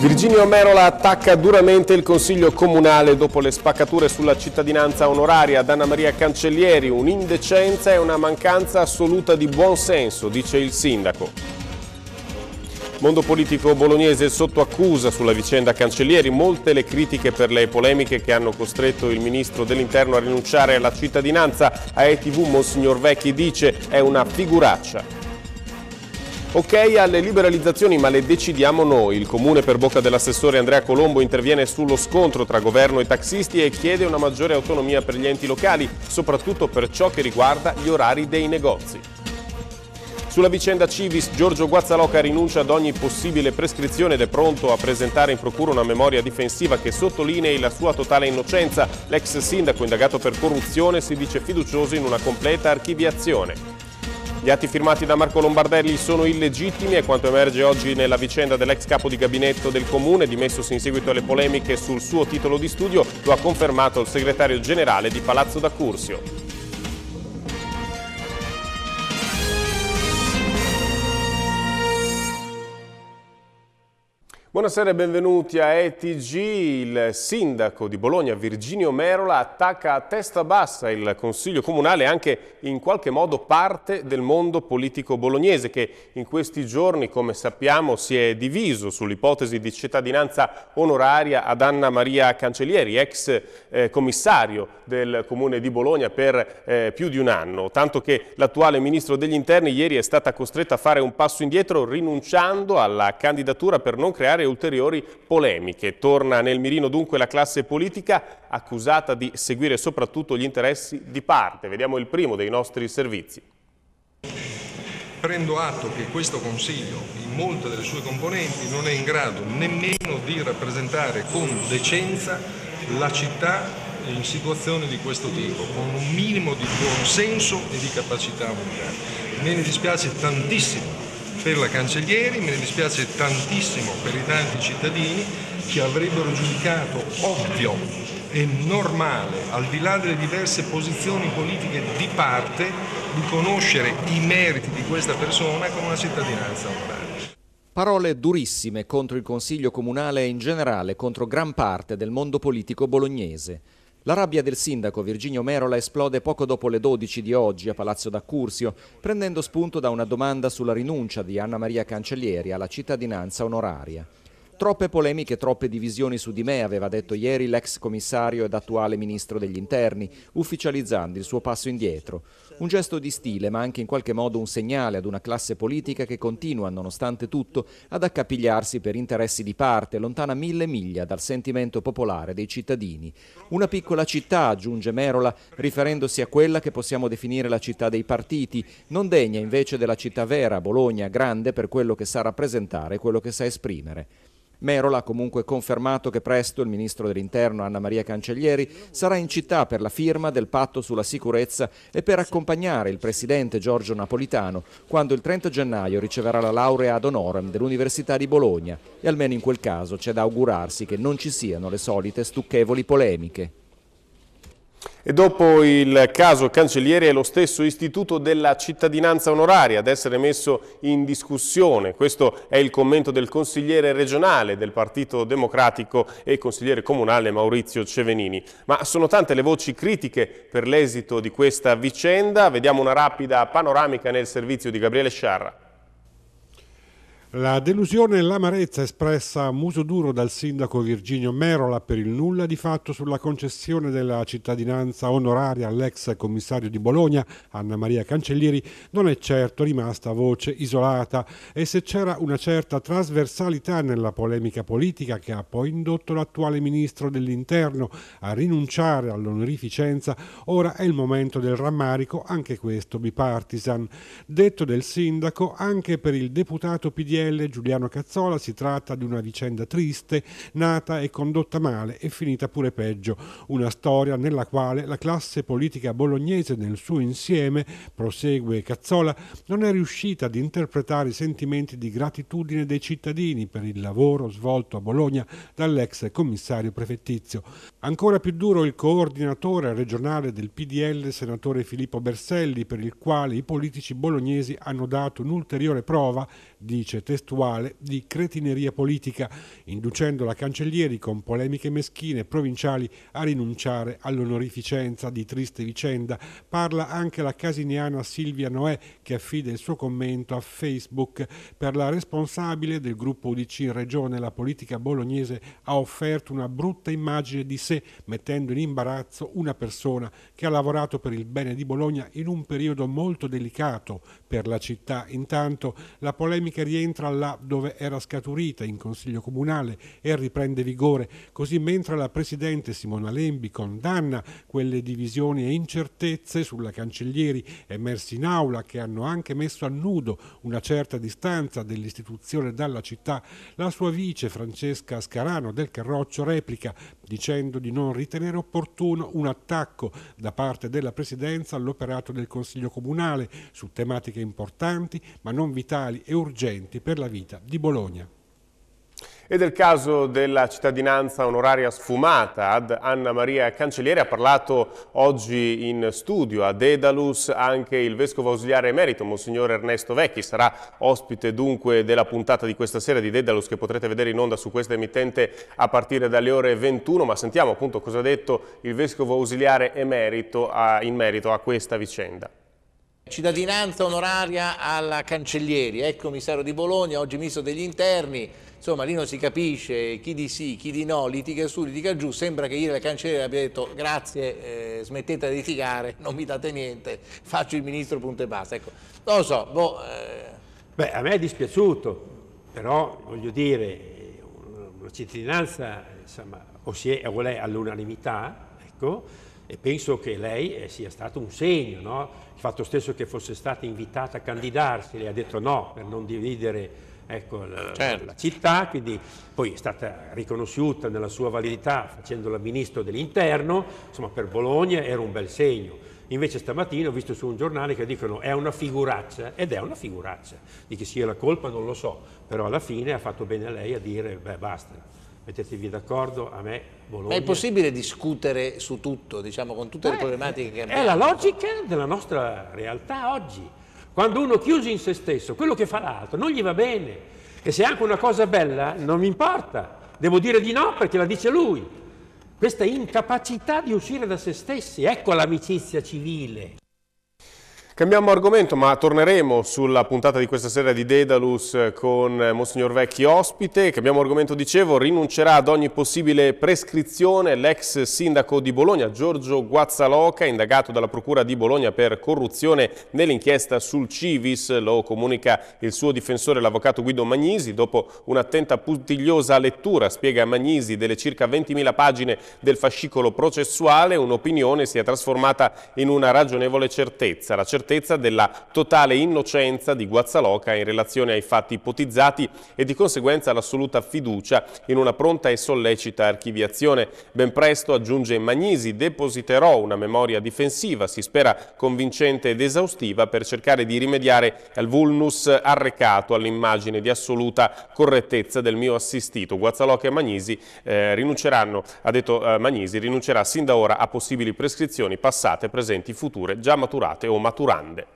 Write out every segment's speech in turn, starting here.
Virginio Merola attacca duramente il Consiglio Comunale dopo le spaccature sulla cittadinanza onoraria ad Anna Maria Cancellieri, un'indecenza e una mancanza assoluta di buonsenso, dice il sindaco. Mondo politico bolognese sotto accusa sulla vicenda Cancellieri, molte le critiche per le polemiche che hanno costretto il ministro dell'interno a rinunciare alla cittadinanza. A ETV Monsignor Vecchi dice è una figuraccia. Ok alle liberalizzazioni ma le decidiamo noi. Il comune per bocca dell'assessore Andrea Colombo interviene sullo scontro tra governo e taxisti e chiede una maggiore autonomia per gli enti locali, soprattutto per ciò che riguarda gli orari dei negozi. Sulla vicenda Civis, Giorgio Guazzaloca rinuncia ad ogni possibile prescrizione ed è pronto a presentare in procura una memoria difensiva che sottolinei la sua totale innocenza. L'ex sindaco indagato per corruzione si dice fiducioso in una completa archiviazione. Gli atti firmati da Marco Lombardelli sono illegittimi e quanto emerge oggi nella vicenda dell'ex capo di gabinetto del comune, dimessosi in seguito alle polemiche sul suo titolo di studio, lo ha confermato il segretario generale di Palazzo d'Accursio. Buonasera e benvenuti a ETG. Il sindaco di Bologna, Virginio Merola, attacca a testa bassa il Consiglio Comunale e anche in qualche modo parte del mondo politico bolognese che in questi giorni, come sappiamo, si è diviso sull'ipotesi di cittadinanza onoraria ad Anna Maria Cancellieri, ex eh, commissario del Comune di Bologna per eh, più di un anno, tanto che l'attuale Ministro degli Interni ieri è stata costretta a fare un passo indietro rinunciando alla candidatura per non creare creare ulteriori polemiche. Torna nel mirino dunque la classe politica accusata di seguire soprattutto gli interessi di parte. Vediamo il primo dei nostri servizi. Prendo atto che questo Consiglio, in molte delle sue componenti, non è in grado nemmeno di rappresentare con decenza la città in situazioni di questo tipo, con un minimo di buon senso e di capacità unitaria. Me ne dispiace tantissimo per la Cancellieri, me ne dispiace tantissimo per i tanti cittadini che avrebbero giudicato ovvio e normale, al di là delle diverse posizioni politiche di parte, di conoscere i meriti di questa persona con una cittadinanza onoraria. Parole durissime contro il Consiglio Comunale e in generale contro gran parte del mondo politico bolognese. La rabbia del sindaco Virginio Merola esplode poco dopo le 12 di oggi a Palazzo d'Accursio, prendendo spunto da una domanda sulla rinuncia di Anna Maria Cancellieri alla cittadinanza onoraria. Troppe polemiche, troppe divisioni su di me, aveva detto ieri l'ex commissario ed attuale ministro degli interni, ufficializzando il suo passo indietro. Un gesto di stile, ma anche in qualche modo un segnale ad una classe politica che continua, nonostante tutto, ad accapigliarsi per interessi di parte, lontana mille miglia dal sentimento popolare dei cittadini. Una piccola città, aggiunge Merola, riferendosi a quella che possiamo definire la città dei partiti, non degna invece della città vera, Bologna, grande per quello che sa rappresentare e quello che sa esprimere. Merola ha comunque confermato che presto il ministro dell'Interno Anna Maria Cancellieri sarà in città per la firma del patto sulla sicurezza e per accompagnare il presidente Giorgio Napolitano quando il 30 gennaio riceverà la laurea ad honorem dell'Università di Bologna e almeno in quel caso c'è da augurarsi che non ci siano le solite stucchevoli polemiche. E dopo il caso Cancellieri è lo stesso istituto della cittadinanza onoraria ad essere messo in discussione. Questo è il commento del consigliere regionale del Partito Democratico e consigliere comunale Maurizio Cevenini. Ma sono tante le voci critiche per l'esito di questa vicenda. Vediamo una rapida panoramica nel servizio di Gabriele Sciarra. La delusione e l'amarezza espressa a muso duro dal sindaco Virginio Merola per il nulla di fatto sulla concessione della cittadinanza onoraria all'ex commissario di Bologna, Anna Maria Cancellieri, non è certo rimasta voce isolata e se c'era una certa trasversalità nella polemica politica che ha poi indotto l'attuale ministro dell'interno a rinunciare all'onorificenza, ora è il momento del rammarico, anche questo bipartisan. Detto del sindaco, anche per il deputato PDL CGL Giuliano Cazzola si tratta di una vicenda triste, nata e condotta male e finita pure peggio, una storia nella quale la classe politica bolognese nel suo insieme, prosegue Cazzola, non è riuscita ad interpretare i sentimenti di gratitudine dei cittadini per il lavoro svolto a Bologna dall'ex commissario prefettizio. Ancora più duro il coordinatore regionale del PDL, senatore Filippo Berselli, per il quale i politici bolognesi hanno dato un'ulteriore prova, dice testuale, di cretineria politica, inducendo la Cancellieri con polemiche meschine provinciali a rinunciare all'onorificenza di triste vicenda. Parla anche la casiniana Silvia Noè che affida il suo commento a Facebook per la responsabile del gruppo UDC in regione, la politica bolognese ha offerto una brutta immagine di sé mettendo in imbarazzo una persona che ha lavorato per il bene di Bologna in un periodo molto delicato per la città. Intanto la polemica rientra là dove era scaturita in Consiglio Comunale e riprende vigore, così mentre la Presidente Simona Lembi condanna quelle divisioni e incertezze sulla Cancellieri emersi in aula che hanno anche messo a nudo una certa distanza dell'istituzione dalla città, la sua vice Francesca Scarano del Carroccio replica dicendo di non ritenere opportuno un attacco da parte della Presidenza all'operato del Consiglio Comunale su tematiche importanti ma non vitali e urgenti per la vita di Bologna. E del caso della cittadinanza onoraria sfumata ad Anna Maria Cancellieri ha parlato oggi in studio a Dedalus anche il vescovo ausiliare emerito, Monsignor Ernesto Vecchi. Sarà ospite dunque della puntata di questa sera di Dedalus che potrete vedere in onda su questa emittente a partire dalle ore 21, ma sentiamo appunto cosa ha detto il vescovo ausiliare emerito a, in merito a questa vicenda. Cittadinanza onoraria alla Cancellieri, ex commissario di Bologna, oggi ministro degli interni, insomma lì non si capisce chi di sì, chi di no, litiga su, litiga giù, sembra che ieri la Cancellieri abbia detto grazie, eh, smettete di litigare, non mi date niente, faccio il ministro punto e basta. Ecco, non lo so, boh, eh. Beh, a me è dispiaciuto, però voglio dire, una cittadinanza insomma, o, si è, o è all'unanimità, ecco, e penso che lei eh, sia stato un segno, no? il fatto stesso che fosse stata invitata a candidarsi, lei ha detto no per non dividere ecco, la, certo. la, città, quindi poi è stata riconosciuta nella sua validità facendola ministro dell'interno, insomma per Bologna era un bel segno. Invece stamattina ho visto su un giornale che dicono è una figuraccia ed è una figuraccia, di chi sia la colpa non lo so, però alla fine ha fatto bene lei a dire beh basta, mettetevi d'accordo, a me Bologna... Ma è possibile discutere su tutto, diciamo, con tutte Beh, le problematiche che abbiamo? È la logica della nostra realtà oggi. Quando uno chiuso in se stesso, quello che fa l'altro non gli va bene. E se è anche una cosa bella, non mi importa. Devo dire di no perché la dice lui. Questa incapacità di uscire da se stessi, ecco l'amicizia civile. Cambiamo argomento, ma torneremo sulla puntata di questa sera di Dedalus con Monsignor Vecchi ospite. Cambiamo argomento, dicevo, rinuncerà ad ogni possibile prescrizione l'ex sindaco di Bologna, Giorgio Guazzaloca, indagato dalla Procura di Bologna per corruzione nell'inchiesta sul Civis. Lo comunica il suo difensore, l'avvocato Guido Magnisi. Dopo un'attenta puntigliosa lettura, spiega Magnisi, delle circa 20.000 pagine del fascicolo processuale, un'opinione si è trasformata in una ragionevole certezza. La certezza certezza della totale innocenza di Guazzaloca in relazione ai fatti ipotizzati e di conseguenza l'assoluta fiducia in una pronta e sollecita archiviazione. Ben presto, aggiunge Magnisi, depositerò una memoria difensiva, si spera convincente ed esaustiva, per cercare di rimediare al vulnus arrecato all'immagine di assoluta correttezza del mio assistito. Guazzaloca e Magnisi eh, rinunceranno, ha detto eh, Magnisi, rinuncerà sin da ora a possibili prescrizioni passate, presenti, future, già maturate o maturanti grande.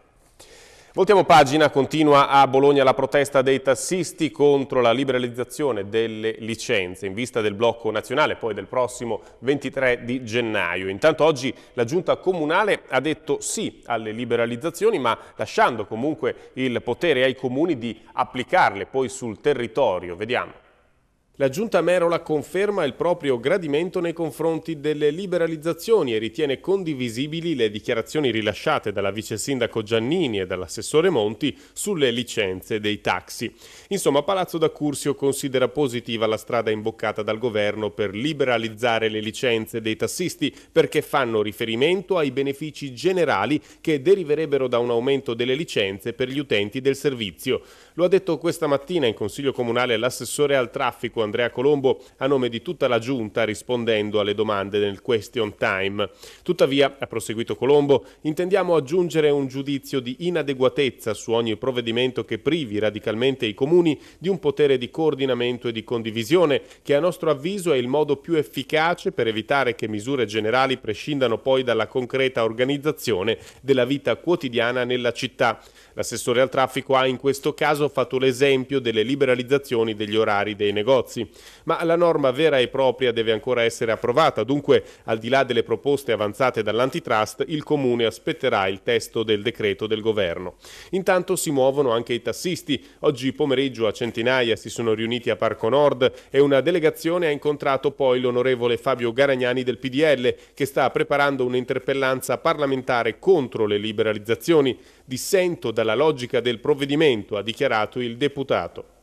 Voltiamo pagina, continua a Bologna la protesta dei tassisti contro la liberalizzazione delle licenze in vista del blocco nazionale, poi del prossimo 23 di gennaio. Intanto oggi la giunta comunale ha detto sì alle liberalizzazioni, ma lasciando comunque il potere ai comuni di applicarle poi sul territorio. Vediamo. La Giunta Merola conferma il proprio gradimento nei confronti delle liberalizzazioni e ritiene condivisibili le dichiarazioni rilasciate dalla vice sindaco Giannini e dall'assessore Monti sulle licenze dei taxi. Insomma, Palazzo d'Accursio considera positiva la strada imboccata dal governo per liberalizzare le licenze dei tassisti perché fanno riferimento ai benefici generali che deriverebbero da un aumento delle licenze per gli utenti del servizio. Lo ha detto questa mattina in Consiglio Comunale l'assessore al traffico Andrea Colombo a nome di tutta la Giunta rispondendo alle domande nel question time. Tuttavia, ha proseguito Colombo, intendiamo aggiungere un giudizio di inadeguatezza su ogni provvedimento che privi radicalmente i comuni di un potere di coordinamento e di condivisione che a nostro avviso è il modo più efficace per evitare che misure generali prescindano poi dalla concreta organizzazione della vita quotidiana nella città. L'assessore al traffico ha in questo caso fatto l'esempio delle liberalizzazioni degli orari dei negozi, ma la norma vera e propria deve ancora essere approvata, dunque al di là delle proposte avanzate dall'antitrust il Comune aspetterà il testo del decreto del governo. Intanto si muovono anche i tassisti, oggi pomeriggio a centinaia si sono riuniti a Parco Nord e una delegazione ha incontrato poi l'onorevole Fabio Garagnani del PDL che sta preparando un'interpellanza parlamentare contro le liberalizzazioni. Dissento da dalla logica del provvedimento, ha dichiarato il deputato.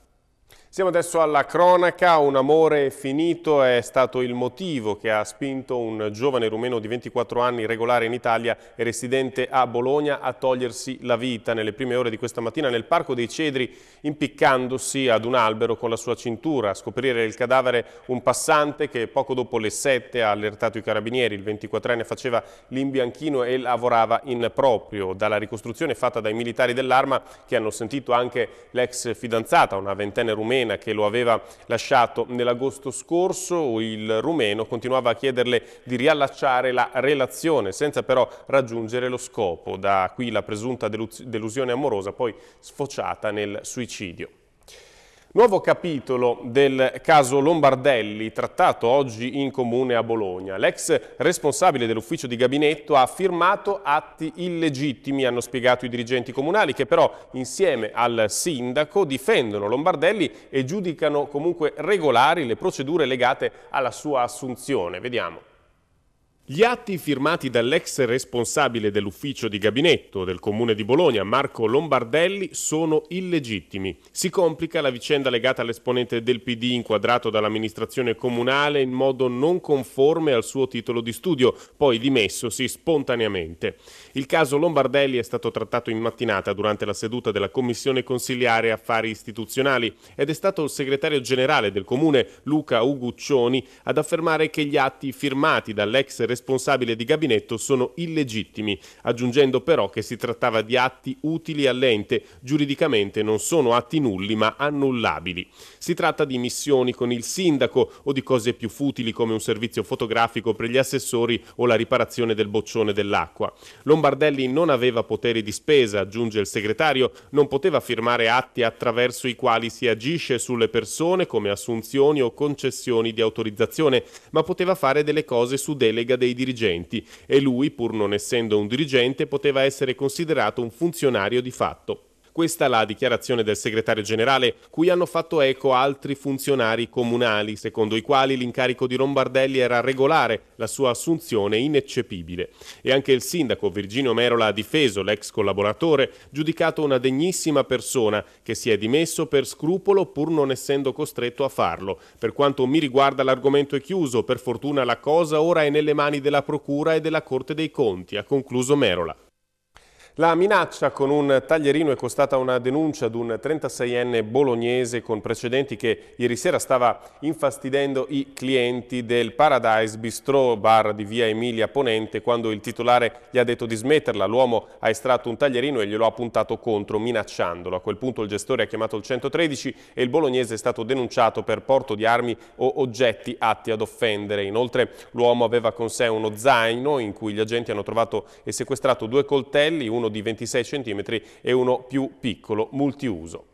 Siamo adesso alla cronaca, un amore finito è stato il motivo che ha spinto un giovane rumeno di 24 anni regolare in Italia e residente a Bologna a togliersi la vita nelle prime ore di questa mattina nel Parco dei Cedri impiccandosi ad un albero con la sua cintura. A scoprire il cadavere un passante che poco dopo le 7 ha allertato i carabinieri. Il 24enne faceva l'imbianchino e lavorava in proprio. Dalla ricostruzione fatta dai militari dell'arma che hanno sentito anche l'ex fidanzata, una ventenne rumena, rumena che lo aveva lasciato nell'agosto scorso, il rumeno continuava a chiederle di riallacciare la relazione senza però raggiungere lo scopo. Da qui la presunta delusione amorosa poi sfociata nel suicidio. Nuovo capitolo del caso Lombardelli, trattato oggi in comune a Bologna. L'ex responsabile dell'ufficio di gabinetto ha firmato atti illegittimi, hanno spiegato i dirigenti comunali, che però insieme al sindaco difendono Lombardelli e giudicano comunque regolari le procedure legate alla sua assunzione. Vediamo. Gli atti firmati dall'ex responsabile dell'ufficio di gabinetto del comune di Bologna, Marco Lombardelli, sono illegittimi. Si complica la vicenda legata all'esponente del PD inquadrato dall'amministrazione comunale in modo non conforme al suo titolo di studio, poi dimessosi spontaneamente. Il caso Lombardelli è stato trattato in mattinata durante la seduta della Commissione Consiliare Affari Istituzionali ed è stato il segretario generale del comune, Luca Uguccioni, ad affermare che gli atti firmati dall'ex responsabile responsabile di gabinetto sono illegittimi, aggiungendo però che si trattava di atti utili all'ente, giuridicamente non sono atti nulli ma annullabili. Si tratta di missioni con il sindaco o di cose più futili come un servizio fotografico per gli assessori o la riparazione del boccione dell'acqua. Lombardelli non aveva poteri di spesa, aggiunge il segretario, non poteva firmare atti attraverso i quali si agisce sulle persone come assunzioni o concessioni di autorizzazione, ma poteva fare delle cose su delega dei dirigenti e lui, pur non essendo un dirigente, poteva essere considerato un funzionario di fatto. Questa la dichiarazione del segretario generale, cui hanno fatto eco altri funzionari comunali, secondo i quali l'incarico di Lombardelli era regolare, la sua assunzione ineccepibile. E anche il sindaco Virginio Merola ha difeso l'ex collaboratore, giudicato una degnissima persona, che si è dimesso per scrupolo pur non essendo costretto a farlo. Per quanto mi riguarda l'argomento è chiuso, per fortuna la cosa ora è nelle mani della Procura e della Corte dei Conti, ha concluso Merola. La minaccia con un taglierino è costata una denuncia ad un 36enne bolognese con precedenti che ieri sera stava infastidendo i clienti del Paradise Bistro bar di via Emilia Ponente quando il titolare gli ha detto di smetterla. L'uomo ha estratto un taglierino e glielo ha puntato contro minacciandolo. A quel punto il gestore ha chiamato il 113 e il bolognese è stato denunciato per porto di armi o oggetti atti ad offendere. Inoltre l'uomo aveva con sé uno zaino in cui gli agenti hanno trovato e sequestrato due coltelli, uno di 26 cm e uno più piccolo, multiuso.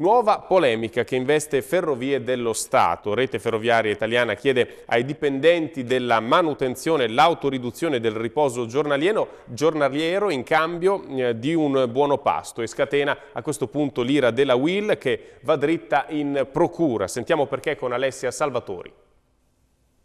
Nuova polemica che investe Ferrovie dello Stato. Rete Ferroviaria Italiana chiede ai dipendenti della manutenzione l'autoriduzione del riposo giornaliero in cambio eh, di un buono pasto e scatena a questo punto l'ira della Will che va dritta in procura. Sentiamo perché con Alessia Salvatori.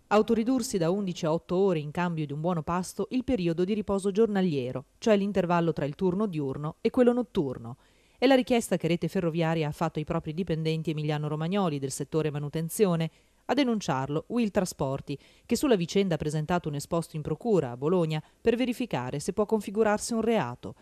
Autoridursi da 11 a 8 ore in cambio di un buono pasto il periodo di riposo giornaliero, cioè l'intervallo tra il turno diurno e quello notturno. È la richiesta che Rete Ferroviaria ha fatto ai propri dipendenti emiliano-romagnoli del settore manutenzione. A denunciarlo Will Trasporti, che sulla vicenda ha presentato un esposto in procura a Bologna per verificare se può configurarsi un reato.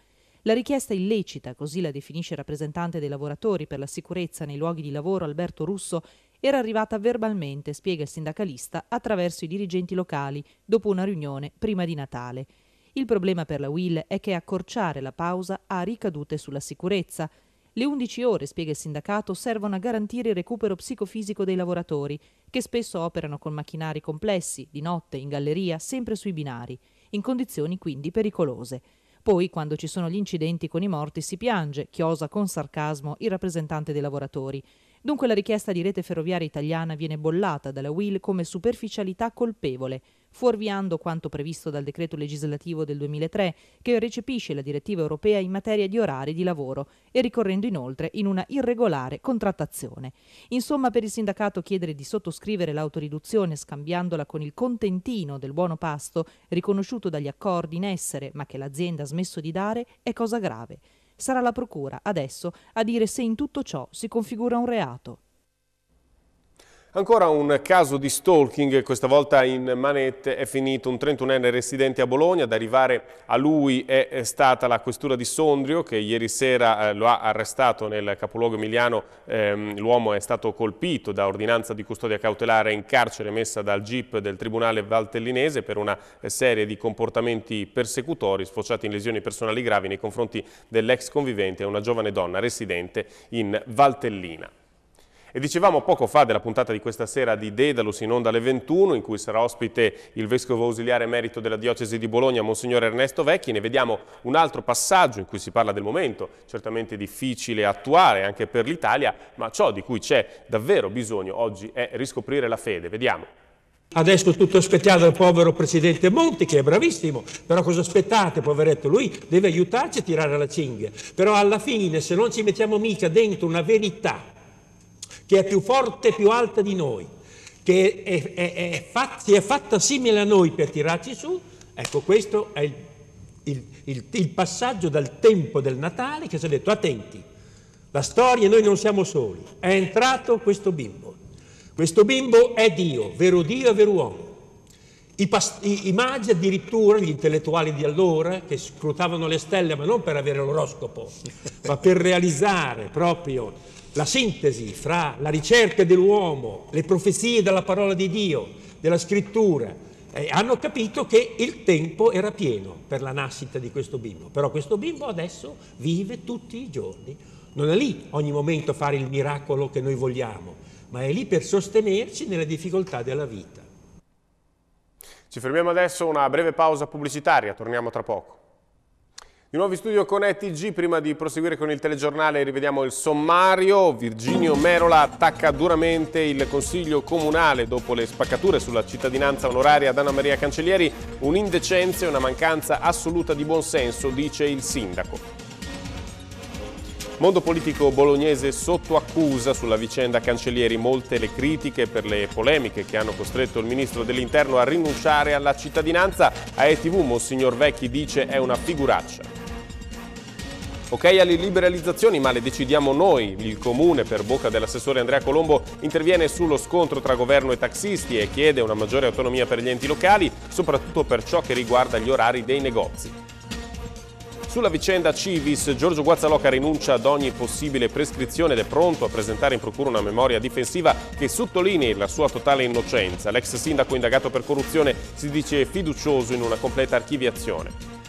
La richiesta illecita, così la definisce il rappresentante dei lavoratori per la sicurezza nei luoghi di lavoro Alberto Russo, era arrivata verbalmente, spiega il sindacalista, attraverso i dirigenti locali, dopo una riunione prima di Natale. Il problema per la Will è che accorciare la pausa ha ricadute sulla sicurezza. Le 11 ore, spiega il sindacato, servono a garantire il recupero psicofisico dei lavoratori, che spesso operano con macchinari complessi, di notte, in galleria, sempre sui binari, in condizioni quindi pericolose. Poi, quando ci sono gli incidenti con i morti, si piange, chiosa con sarcasmo il rappresentante dei lavoratori. Dunque la richiesta di rete ferroviaria italiana viene bollata dalla WIL come superficialità colpevole, fuorviando quanto previsto dal decreto legislativo del 2003 che recepisce la direttiva europea in materia di orari di lavoro e ricorrendo inoltre in una irregolare contrattazione. Insomma, per il sindacato chiedere di sottoscrivere l'autoriduzione scambiandola con il contentino del buono pasto riconosciuto dagli accordi in essere ma che l'azienda ha smesso di dare è cosa grave. Sarà la Procura, adesso, a dire se in tutto ciò si configura un reato. Ancora un caso di stalking, questa volta in manette è finito un 31enne residente a Bologna, ad arrivare a lui è stata la questura di Sondrio che ieri sera eh, lo ha arrestato nel capoluogo emiliano, ehm, l'uomo è stato colpito da ordinanza di custodia cautelare in carcere messa dal GIP del Tribunale Valtellinese per una serie di comportamenti persecutori sfociati in lesioni personali gravi nei confronti dell'ex convivente una giovane donna residente in Valtellina. E dicevamo poco fa della puntata di questa sera di Dedalus in onda alle 21, in cui sarà ospite il vescovo ausiliare emerito della diocesi di Bologna, Monsignore Ernesto Vecchi. Ne vediamo un altro passaggio in cui si parla del momento, certamente difficile e attuale anche per l'Italia, ma ciò di cui c'è davvero bisogno oggi è riscoprire la fede. Vediamo. Adesso tutto aspettiamo dal povero presidente Monti, che è bravissimo, però cosa aspettate, poveretto? Lui deve aiutarci a tirare la cinghia. Però alla fine, se non ci mettiamo mica dentro una verità che è più forte e più alta di noi, che è, è, è fatta, si è fatta simile a noi per tirarci su, ecco questo è il, il, il, il passaggio dal tempo del Natale che si è detto attenti, la storia noi non siamo soli, è entrato questo bimbo, questo bimbo è Dio, vero Dio e vero uomo. I, i, I, magi addirittura, gli intellettuali di allora, che scrutavano le stelle, ma non per avere l'oroscopo, ma per realizzare proprio la sintesi fra la ricerca dell'uomo, le profezie della parola di Dio, della scrittura, eh, hanno capito che il tempo era pieno per la nascita di questo bimbo. Però questo bimbo adesso vive tutti i giorni. Non è lì ogni momento a fare il miracolo che noi vogliamo, ma è lì per sostenerci nelle difficoltà della vita. Ci fermiamo adesso, una breve pausa pubblicitaria, torniamo tra poco. Di nuovo in studio con ETG, prima di proseguire con il telegiornale rivediamo il sommario. Virginio Merola attacca duramente il Consiglio Comunale dopo le spaccature sulla cittadinanza onoraria ad Anna Maria Cancellieri. Un'indecenza e una mancanza assoluta di buonsenso, dice il sindaco. Mondo politico bolognese sotto accusa sulla vicenda Cancellieri, molte le critiche per le polemiche che hanno costretto il ministro dell'interno a rinunciare alla cittadinanza. A ETV Monsignor Vecchi dice è una figuraccia. Ok alle liberalizzazioni, ma le decidiamo noi. Il Comune, per bocca dell'assessore Andrea Colombo, interviene sullo scontro tra governo e taxisti e chiede una maggiore autonomia per gli enti locali, soprattutto per ciò che riguarda gli orari dei negozi. Sulla vicenda Civis, Giorgio Guazzaloca rinuncia ad ogni possibile prescrizione ed è pronto a presentare in procura una memoria difensiva che sottolinei la sua totale innocenza. L'ex sindaco indagato per corruzione si dice fiducioso in una completa archiviazione.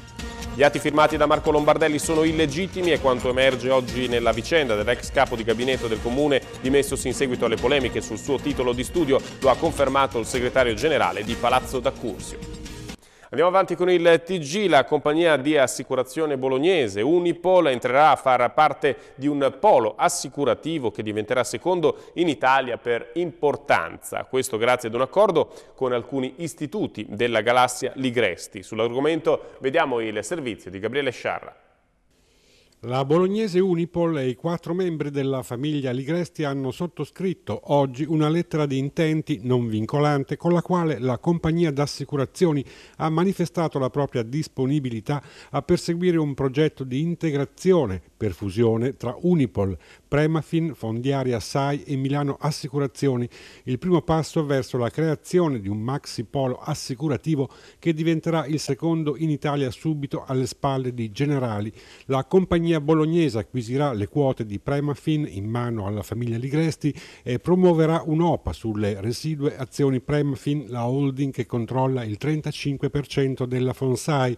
Gli atti firmati da Marco Lombardelli sono illegittimi e quanto emerge oggi nella vicenda dell'ex capo di gabinetto del comune dimessosi in seguito alle polemiche sul suo titolo di studio lo ha confermato il segretario generale di Palazzo d'Accursio. Andiamo avanti con il TG, la compagnia di assicurazione bolognese Unipol entrerà a far parte di un polo assicurativo che diventerà secondo in Italia per importanza. Questo grazie ad un accordo con alcuni istituti della galassia Ligresti. Sull'argomento vediamo il servizio di Gabriele Sciarra. La bolognese Unipol e i quattro membri della famiglia Ligresti hanno sottoscritto oggi una lettera di intenti non vincolante con la quale la compagnia d'assicurazioni ha manifestato la propria disponibilità a perseguire un progetto di integrazione per fusione tra Unipol, Premafin, Fondiaria SAI e Milano Assicurazioni, il primo passo verso la creazione di un maxi polo assicurativo che diventerà il secondo in Italia subito alle spalle di Generali, la compagnia compagnia bolognese acquisirà le quote di Premafin in mano alla famiglia Ligresti e promuoverà un'OPA sulle residue azioni Premafin, la holding che controlla il 35% della Fonsai.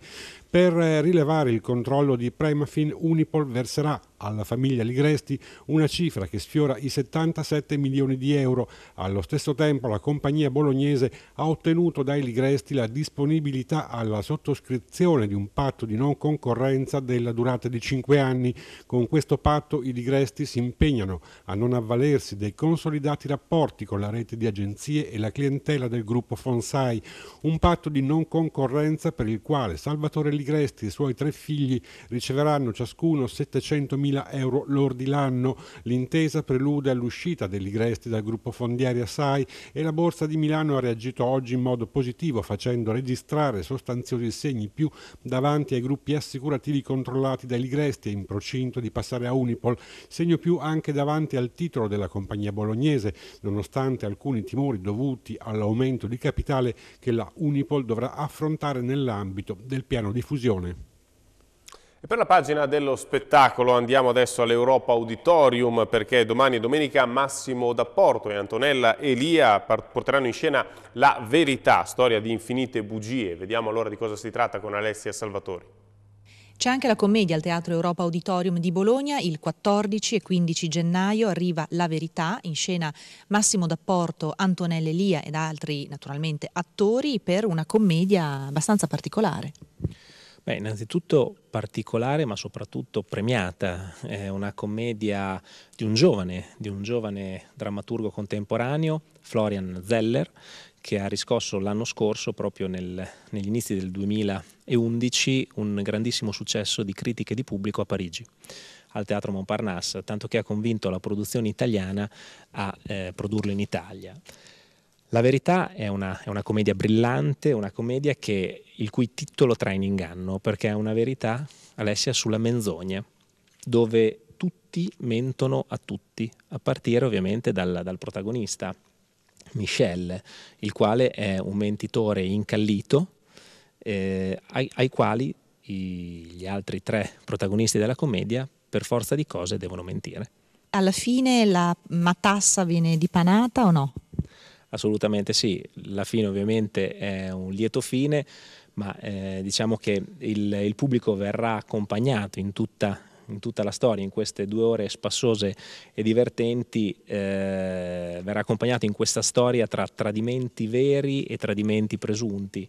Per rilevare il controllo di Premafin, Unipol verserà alla famiglia Ligresti una cifra che sfiora i 77 milioni di euro. Allo stesso tempo la compagnia bolognese ha ottenuto dai Ligresti la disponibilità alla sottoscrizione di un patto di non concorrenza della durata di 5 anni. Con questo patto i Ligresti si impegnano a non avvalersi dei consolidati rapporti con la rete di agenzie e la clientela del gruppo Fonsai, un patto di non concorrenza per il quale Salvatore Ligresti Ligresti e i suoi tre figli riceveranno ciascuno 700.000 euro lordi l'anno. L'intesa prelude all'uscita dei Ligresti dal gruppo fondiaria SAI e la Borsa di Milano ha reagito oggi in modo positivo facendo registrare sostanziosi segni più davanti ai gruppi assicurativi controllati dai Ligresti e in procinto di passare a Unipol, segno più anche davanti al titolo della compagnia bolognese, nonostante alcuni timori dovuti all'aumento di capitale che la Unipol dovrà affrontare nell'ambito del piano di fusione diffusione. E per la pagina dello spettacolo andiamo adesso all'Europa Auditorium perché domani e domenica Massimo D'Apporto e Antonella Elia porteranno in scena La Verità, storia di infinite bugie. Vediamo allora di cosa si tratta con Alessia Salvatori. C'è anche la commedia al Teatro Europa Auditorium di Bologna. Il 14 e 15 gennaio arriva La Verità, in scena Massimo D'Apporto, Antonella Elia ed altri naturalmente attori per una commedia abbastanza particolare. Beh, innanzitutto particolare ma soprattutto premiata, è una commedia di un giovane, di un giovane drammaturgo contemporaneo, Florian Zeller, che ha riscosso l'anno scorso, proprio nel, negli inizi del 2011, un grandissimo successo di critiche di pubblico a Parigi al Teatro Montparnasse, tanto che ha convinto la produzione italiana a eh, produrlo in Italia. La verità è una, è una, commedia brillante, una commedia che, il cui titolo trae in inganno, perché è una verità, Alessia, sulla menzogna, dove tutti mentono a tutti, a partire ovviamente dal, dal protagonista, Michel, il quale è un mentitore incallito, eh, ai, ai, quali i, gli altri tre protagonisti della commedia, per forza di cose, devono mentire. Alla fine la matassa viene dipanata o no? Assolutamente sì, la fine ovviamente è un lieto fine, ma eh, diciamo che il, il, pubblico verrà accompagnato in tutta, in tutta, la storia, in queste due ore spassose e divertenti, eh, verrà accompagnato in questa storia tra tradimenti veri e tradimenti presunti.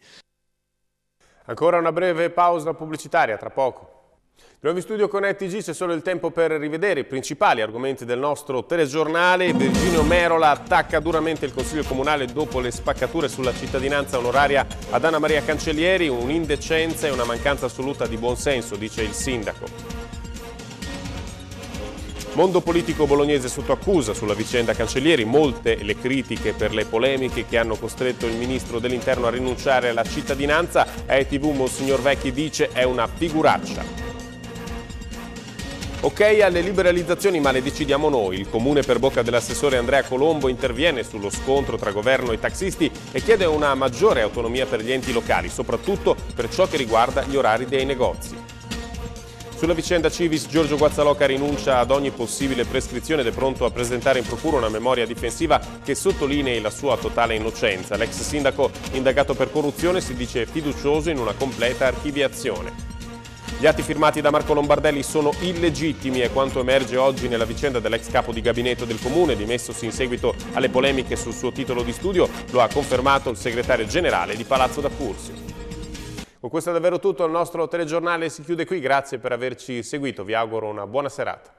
Ancora una breve pausa pubblicitaria, tra poco. Nuovi studio con ETG c'è solo il tempo per rivedere i principali argomenti del nostro telegiornale. Virginio Merola attacca duramente il Consiglio Comunale dopo le spaccature sulla cittadinanza onoraria ad Anna Maria Cancellieri, un'indecenza e una mancanza assoluta di buonsenso, dice il sindaco. Mondo politico bolognese sotto accusa sulla vicenda Cancellieri, molte le critiche per le polemiche che hanno costretto il ministro dell'interno a rinunciare alla cittadinanza. ETV Monsignor Vecchi dice è una figuraccia. Ok alle liberalizzazioni ma le decidiamo noi. Il comune per bocca dell'assessore Andrea Colombo interviene sullo scontro tra governo e taxisti e chiede una maggiore autonomia per gli enti locali, soprattutto per ciò che riguarda gli orari dei negozi. Sulla vicenda Civis, Giorgio Guazzaloca rinuncia ad ogni possibile prescrizione ed è pronto a presentare in procura una memoria difensiva che sottolinei la sua totale innocenza. L'ex sindaco indagato per corruzione si dice fiducioso in una completa archiviazione. Gli atti firmati da Marco Lombardelli sono illegittimi e quanto emerge oggi nella vicenda dell'ex capo di gabinetto del comune, dimessosi in seguito alle polemiche sul suo titolo di studio, lo ha confermato il segretario generale di Palazzo d'Accursio. Con questo è davvero tutto, il nostro telegiornale si chiude qui, grazie per averci seguito, vi auguro una buona serata.